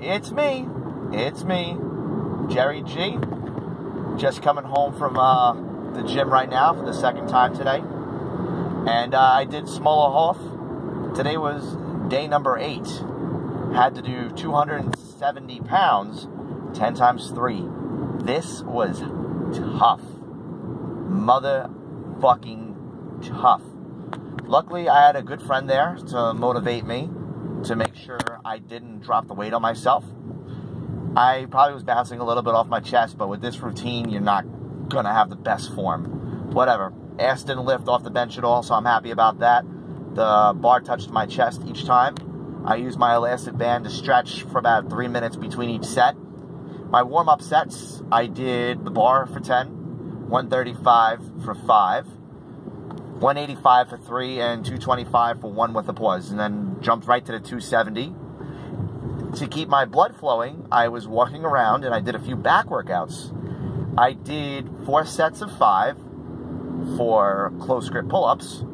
it's me. It's me, Jerry G. Just coming home from uh, the gym right now for the second time today. And uh, I did Smolov. Today was day number eight. Had to do 270 pounds, 10 times 3. This was tough. Motherfucking tough. Luckily, I had a good friend there to motivate me to make sure I didn't drop the weight on myself. I probably was bouncing a little bit off my chest, but with this routine, you're not going to have the best form. Whatever. Ass didn't lift off the bench at all, so I'm happy about that. The bar touched my chest each time. I used my elastic band to stretch for about three minutes between each set. My warm up sets, I did the bar for 10, 135 for 5, 185 for 3, and 225 for 1 with a pause, and then jumped right to the 270. To keep my blood flowing, I was walking around and I did a few back workouts. I did four sets of five for close grip pull ups,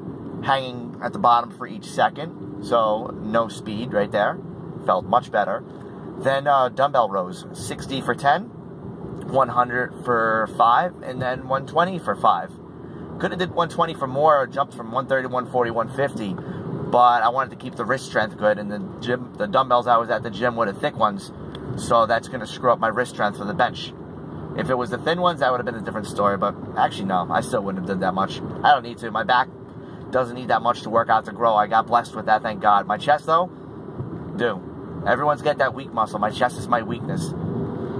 hanging at the bottom for each second, so no speed right there. Felt much better. Then uh, dumbbell rows 60 for 10, 100 for 5, and then 120 for 5. Could have did 120 for more or jumped from 130 to 140, 150 but I wanted to keep the wrist strength good, and the gym, the dumbbells I was at the gym were the thick ones, so that's going to screw up my wrist strength for the bench. If it was the thin ones, that would have been a different story, but actually, no, I still wouldn't have done that much. I don't need to. My back doesn't need that much to work out to grow. I got blessed with that, thank God. My chest, though, do. Everyone's got that weak muscle. My chest is my weakness.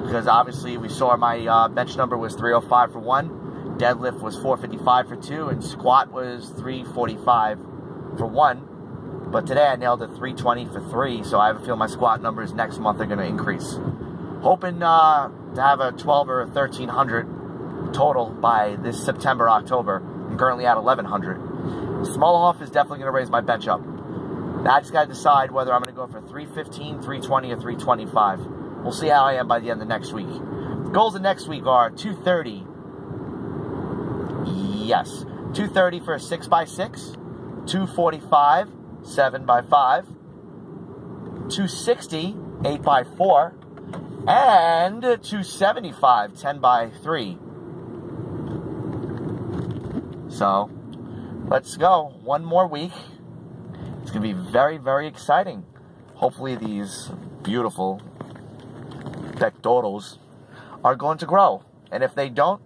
Because obviously, we saw my uh, bench number was 305 for one, deadlift was 455 for two, and squat was 345 for one. But today I nailed a 320 for three, so I have a feel my squat numbers next month are going to increase. Hoping uh, to have a 12 or a 1300 total by this September, October. I'm currently at 1100. Smolov is definitely going to raise my bench up. Now I just got to decide whether I'm going to go for 315, 320, or 325. We'll see how I am by the end of next week. The goals of next week are 230. Yes. 230 for a 6x6, 245 7x5, 260, 8x4, and 275, 10 by 3 So, let's go. One more week. It's going to be very, very exciting. Hopefully these beautiful pectorals are going to grow. And if they don't,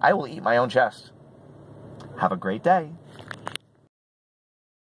I will eat my own chest. Have a great day.